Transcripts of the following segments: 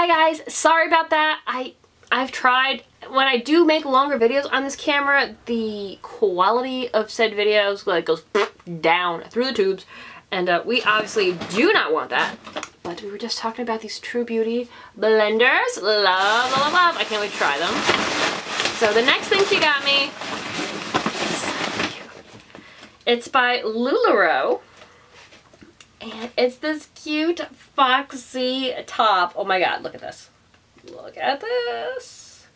Hi guys, sorry about that. I, I've tried, when I do make longer videos on this camera, the quality of said videos like goes down through the tubes. And uh, we obviously do not want that. But we were just talking about these True Beauty blenders. Love, love, love. I can't wait to try them. So the next thing she got me, it's by LuLaRoe. And it's this cute foxy top. Oh my god, look at this. Look at this.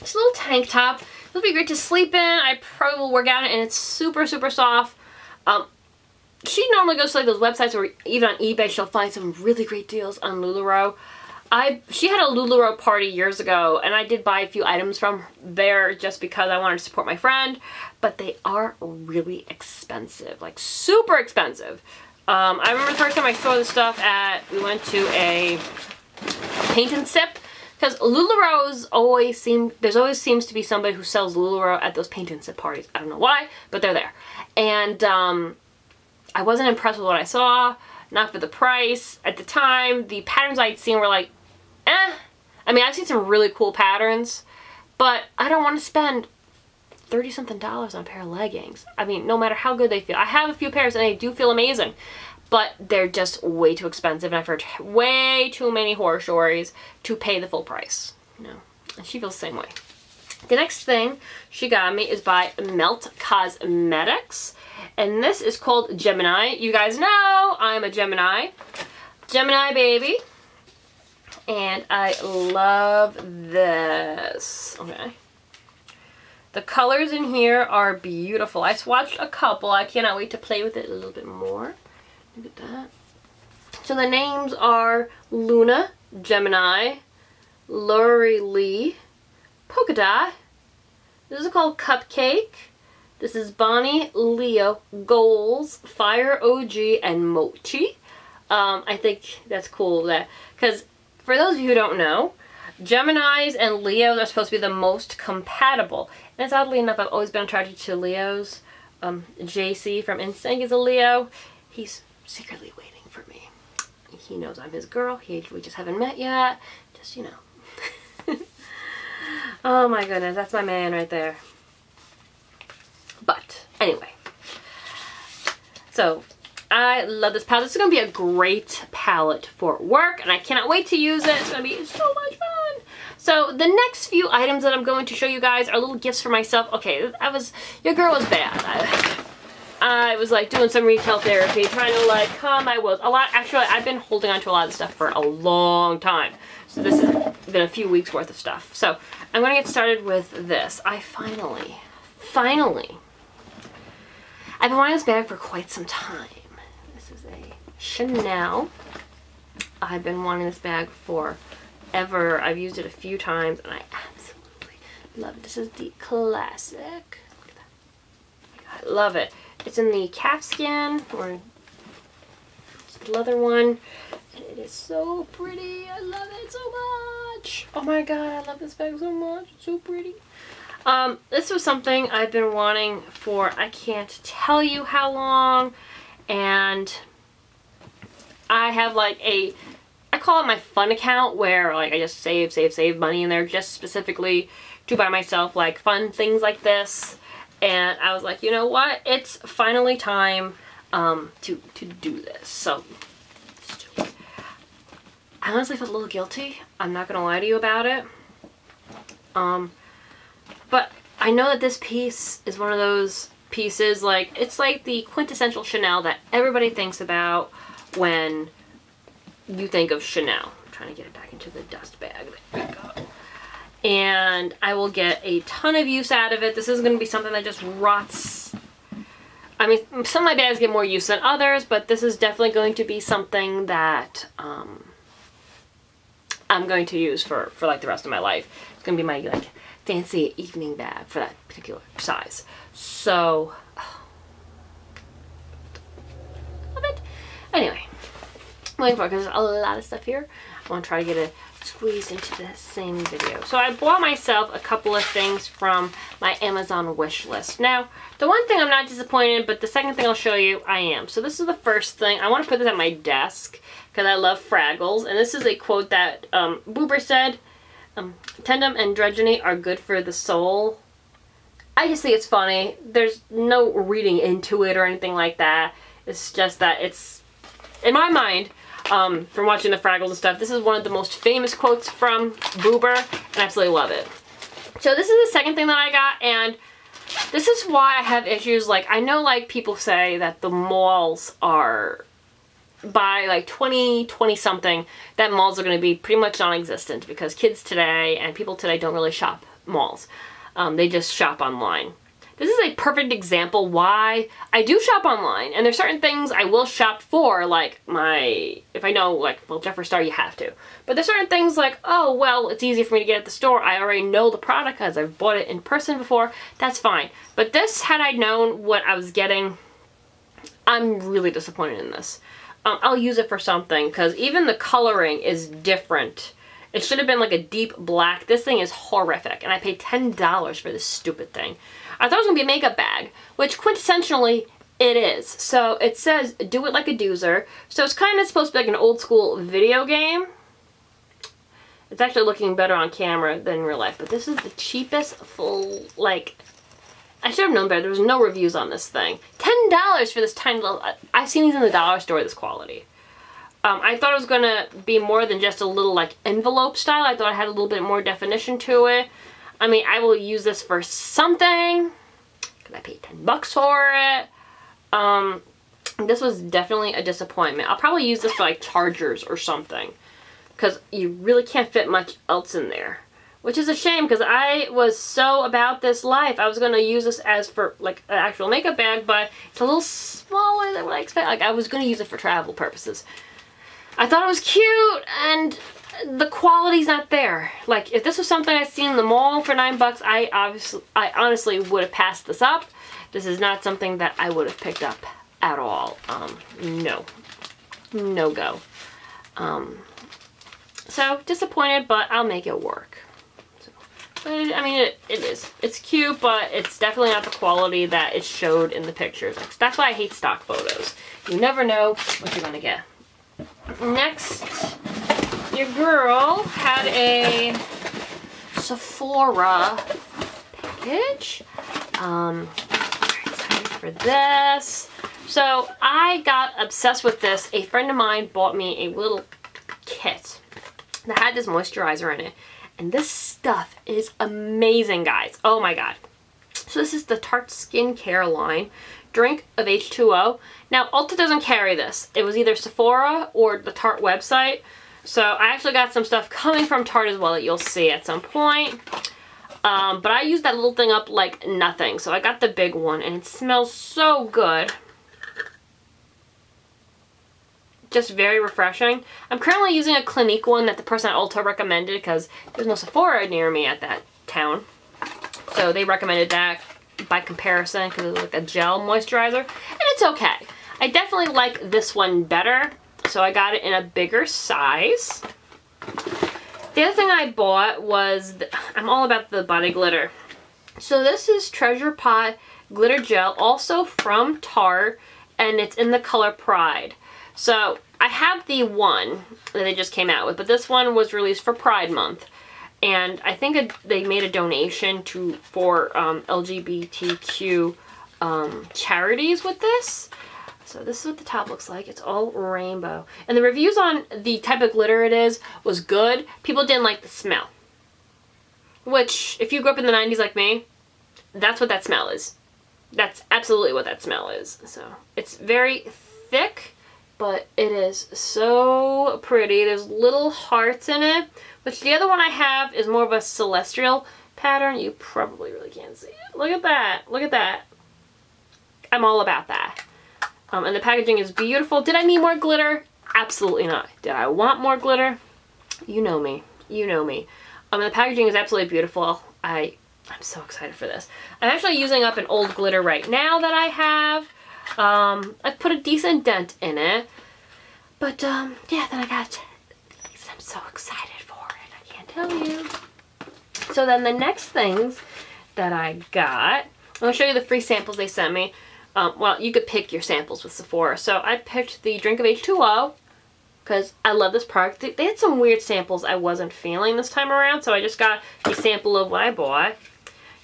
It's a little tank top. It'll be great to sleep in. I probably will work out in it and it's super, super soft. Um, she normally goes to like those websites or even on eBay she'll find some really great deals on LuLaRoe. I she had a LuLaRoe party years ago and I did buy a few items from there just because I wanted to support my friend but they are really expensive like super expensive. Um, I remember the first time I saw this stuff at we went to a paint and sip because LuLaRoe's always seem there's always seems to be somebody who sells LuLaRoe at those paint and sip parties. I don't know why but they're there. And um, I wasn't impressed with what I saw not for the price. At the time, the patterns I'd seen were like, eh. I mean, I've seen some really cool patterns, but I don't want to spend 30 something dollars on a pair of leggings. I mean, no matter how good they feel. I have a few pairs and they do feel amazing, but they're just way too expensive and I've heard way too many horror stories to pay the full price. You know, and she feels the same way. The next thing she got me is by Melt Cosmetics. And this is called Gemini. You guys know I'm a Gemini. Gemini baby. And I love this. Okay. The colors in here are beautiful. I swatched a couple. I cannot wait to play with it a little bit more. Look at that. So the names are Luna, Gemini, Lori Lee, Polka Dot. This is called Cupcake. This is Bonnie, Leo, Goals, Fire OG, and Mochi. Um, I think that's cool that because for those of you who don't know, Geminis and Leos are supposed to be the most compatible. And it's oddly enough, I've always been attracted to Leos. Um, JC from NSYNC is a Leo. He's secretly waiting for me. He knows I'm his girl. He, we just haven't met yet. Just, you know. oh my goodness, that's my man right there. But, anyway. So, I love this palette. This is going to be a great palette for work, and I cannot wait to use it. It's going to be so much fun. So the next few items that I'm going to show you guys are little gifts for myself. Okay, I was, your girl was bad. I, I was like doing some retail therapy, trying to like calm my woes. A lot, actually, I've been holding on to a lot of stuff for a long time. So this has been a few weeks worth of stuff. So I'm going to get started with this. I finally, finally, I've been wanting this bag for quite some time. Chanel. I've been wanting this bag for ever. I've used it a few times and I absolutely love it. This is the classic. I love it. It's in the calfskin or leather one. And it is so pretty. I love it so much. Oh my god, I love this bag so much. It's so pretty. Um, this was something I've been wanting for I can't tell you how long. And I have like a, I call it my fun account where like I just save, save, save money in there just specifically to buy myself like fun things like this. And I was like, you know what? It's finally time um, to, to do this. So, I honestly felt a little guilty. I'm not going to lie to you about it. Um, but I know that this piece is one of those pieces, like, it's like the quintessential Chanel that everybody thinks about when you think of Chanel. I'm trying to get it back into the dust bag. There go. And I will get a ton of use out of it. This is going to be something that just rots. I mean, some of my bags get more use than others, but this is definitely going to be something that um, I'm going to use for, for like the rest of my life. It's going to be my like fancy evening bag for that particular size. So, love it. Anyway, forward, because there's a lot of stuff here. I want to try to get it squeezed into the same video. So I bought myself a couple of things from my Amazon wish list. Now, the one thing I'm not disappointed, but the second thing I'll show you, I am. So this is the first thing. I want to put this at my desk because I love Fraggles. And this is a quote that um, Boober said, um, and Dredgeny are good for the soul. I just think it's funny. There's no reading into it or anything like that. It's just that it's, in my mind, um, from watching the Fraggles and stuff, this is one of the most famous quotes from Boober, and I absolutely love it. So this is the second thing that I got, and this is why I have issues. Like, I know, like, people say that the malls are, by, like, 20, 20 something, that malls are going to be pretty much non-existent because kids today and people today don't really shop malls. Um, they just shop online. This is a perfect example why I do shop online. And there's certain things I will shop for, like my, if I know, like, well, Jeffree Star, you have to. But there's certain things like, oh, well, it's easy for me to get at the store. I already know the product because I've bought it in person before. That's fine. But this, had I known what I was getting, I'm really disappointed in this. Um, I'll use it for something because even the coloring is different. It should have been like a deep black. This thing is horrific. And I paid $10 for this stupid thing. I thought it was going to be a makeup bag, which quintessentially it is. So it says, do it like a doozer. So it's kind of supposed to be like an old school video game. It's actually looking better on camera than in real life. But this is the cheapest full, like, I should have known better. There was no reviews on this thing. $10 for this tiny little, I've seen these in the dollar store, this quality. Um, I thought it was going to be more than just a little, like, envelope style. I thought it had a little bit more definition to it. I mean, I will use this for something. Because I paid 10 bucks for it. Um, this was definitely a disappointment. I'll probably use this for like chargers or something. Because you really can't fit much else in there. Which is a shame because I was so about this life. I was going to use this as for like an actual makeup bag. But it's a little smaller than what I expect. Like I was going to use it for travel purposes. I thought it was cute and the quality's not there. Like, if this was something I'd seen in the mall for nine bucks, I obviously, I honestly would have passed this up. This is not something that I would have picked up at all. Um, no. No go. Um, so, disappointed, but I'll make it work. So, but, I mean, it, it is. It's cute, but it's definitely not the quality that it showed in the pictures. That's why I hate stock photos. You never know what you're going to get. Next your girl had a Sephora package. Um, excited for this. So I got obsessed with this. A friend of mine bought me a little kit that had this moisturizer in it. And this stuff is amazing, guys. Oh my god. So this is the Tarte Skincare line. Drink of H2O. Now, Ulta doesn't carry this. It was either Sephora or the Tarte website. So I actually got some stuff coming from Tarte as well that you'll see at some point. Um, but I used that little thing up like nothing. So I got the big one and it smells so good. Just very refreshing. I'm currently using a Clinique one that the person at Ulta recommended because there's no Sephora near me at that town. So they recommended that by comparison because it's like a gel moisturizer. And it's okay. I definitely like this one better. So I got it in a bigger size. The other thing I bought was, the, I'm all about the body glitter. So this is Treasure Pot Glitter Gel, also from Tarte, and it's in the color Pride. So I have the one that they just came out with, but this one was released for Pride Month. And I think it, they made a donation to for um, LGBTQ um, charities with this. So this is what the top looks like. It's all rainbow. And the reviews on the type of glitter it is was good. People didn't like the smell. Which, if you grew up in the 90s like me, that's what that smell is. That's absolutely what that smell is. So, it's very thick, but it is so pretty. There's little hearts in it, which the other one I have is more of a celestial pattern. You probably really can't see it. Look at that. Look at that. I'm all about that. Um, and the packaging is beautiful. Did I need more glitter? Absolutely not. Did I want more glitter? You know me. You know me. Um, the packaging is absolutely beautiful. I, I'm so excited for this. I'm actually using up an old glitter right now that I have. Um, I put a decent dent in it. But, um, yeah, then I got these. I'm so excited for it. I can't tell you. So then the next things that I got, I'm going to show you the free samples they sent me. Um, well, you could pick your samples with Sephora. So I picked the Drink of H2O. because I love this product. They, had some weird samples I wasn't feeling this time around, so I just got a sample of what I bought.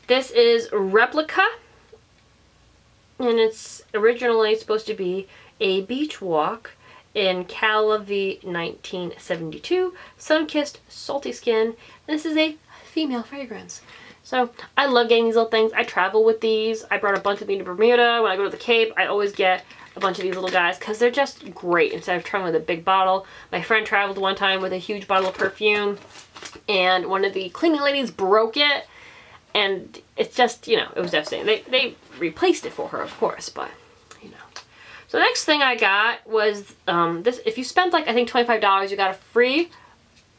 This is Replica, and it's originally supposed to be a beach walk in Calavi 1972, sun-kissed salty skin. This is a female fragrance. So I love getting these little things. I travel with these. I brought a bunch of these to Bermuda. When I go to the Cape, I always get a bunch of these little guys because they're just great instead of traveling with a big bottle. My friend traveled one time with a huge bottle of perfume and one of the cleaning ladies broke it and it's just, you know, it was devastating. They, they replaced it for her, of course, but, you know. So the next thing I got was um, this. If you spend like, I think $25, you got a free,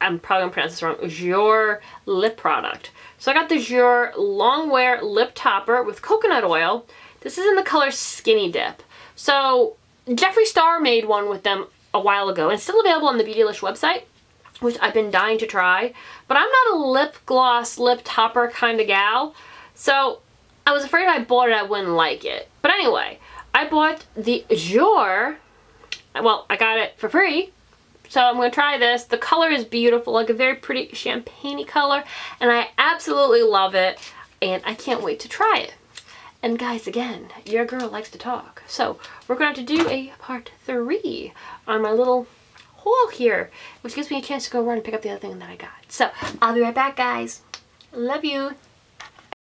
I'm probably going to pronounce this wrong, Jouer lip product. So I got the Jouer Longwear Lip Topper with coconut oil. This is in the color Skinny Dip. So Jeffree Star made one with them a while ago. And it's still available on the Beautylish website, which I've been dying to try. But I'm not a lip gloss, lip topper kind of gal. So I was afraid I bought it, I wouldn't like it. But anyway, I bought the Jouer. Well, I got it for free. So I'm going to try this. The color is beautiful, like a very pretty champagne color. And I absolutely love it. And I can't wait to try it. And guys, again, your girl likes to talk. So we're going to have to do a part three on my little haul here, which gives me a chance to go run and pick up the other thing that I got. So I'll be right back, guys. Love you.